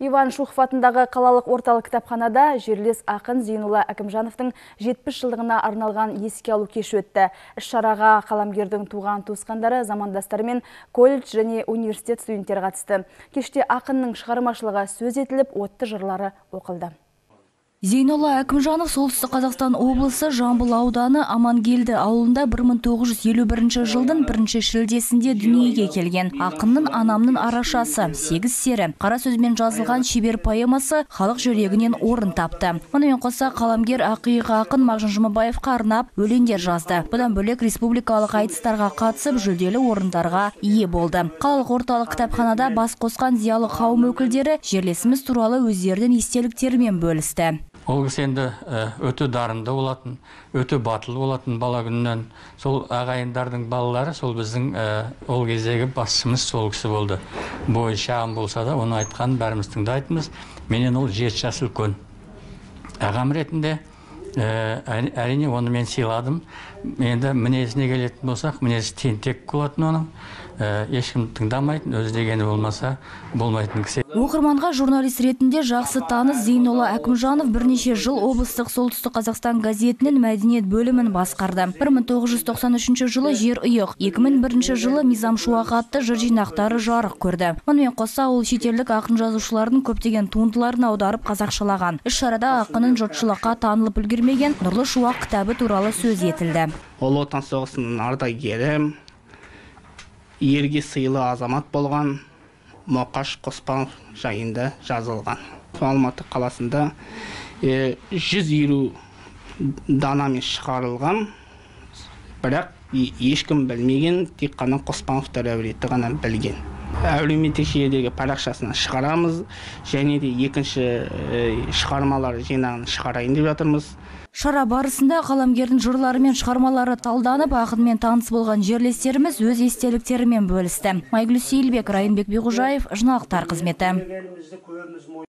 Иван Шухов атындағы қалалық орталық кітапханада жерлес ақын Зейнулла Әкімжановтың 70 жылдығына арналған еске алу кеші өтті. Іс-шараға қаламгердің туған туысқандары, замандастары мен колледж және университет студенттері қатысты. Кеште ақынның шығармашылығы сөз етіліп, отты жырлары оқылды. Зейнолла Әкімжанов солтүстік Қазақстан облысы Жамбыл ауданы Амангелді ауылында 1951 жылдың бірінші шілдесінде дүниеге келген. Ақынның анамның арашасы, сегіз сері, қара сөзбен жазылған шебер поэмасы халық жүрегінен орын тапты. Мұнымен қоса қаламгер ақиық ақын Мағжан Жұмабаевқа арнап өлеңдер жазды. Бұдан бөлек республикалық айтыстарға қатысып жүлделі орындарға ие болды. Қалалық орталық кітапханада бас қосқан зиялы қауым өкілдері жерлесіміз туралы өздерінің естеліктерімен бөлісті ол кісі енді өте дарынды болатын өте батыл болатын бала күнінен. Сол ағайындардың балалары сол біздің ол кездегі басшымыз сол кісі болды. Бойы шағын болса да оны айтқанын бәріміз тыңдайтынбыз. Менен ол жеті жас үлкен. Ағам ретінде әрине оны мен сыйладым. Енді мінезіне келетін болсақ мінезі тентек болатын оның. Ешкім тыңдамайтын өзі дегені болмаса болмайтын кісі. Оқырманға журналист ретінде жақсы таныс зейнолла әкімжанов бірнеше жыл облыстық солтүстік қазақстан газетінің мәдениет бөлімін басқарды. 1993 жылы жер ұйық 2001 жылы мизам шуақ атты жыр жинақтары жарық көрді. Мұнымен қоса ол шетелдік ақын жазушылардың көптеген туындыларын аударып қазақшалаған. Іс шарада ақынның жұртшылыққа танылып үлгермеген нұрлы шуақ кітабы туралы сөз етілді. Ұлы отан соғысының ардагері ерге сыйлы азамат болған моқаш қоспанов жайында жазылған. Алматы қаласында жүз елу данамен шығарылған бірақ ешкім білмеген тек қана қоспановтар әулеті ғана білген. Әлеуметтік желідегі парақшасынан шығарамыз. Және де екінші шығармалар жинағын шығарайын деп жатырмыз. Шара барысында қаламгердің жырлары мен шығармалары талданып ақынмен таныс болған жерлестеріміз өз естеліктерімен бөлісті. Майгүл сейілбек райымбек биғожаев жаңалықтар қызметі.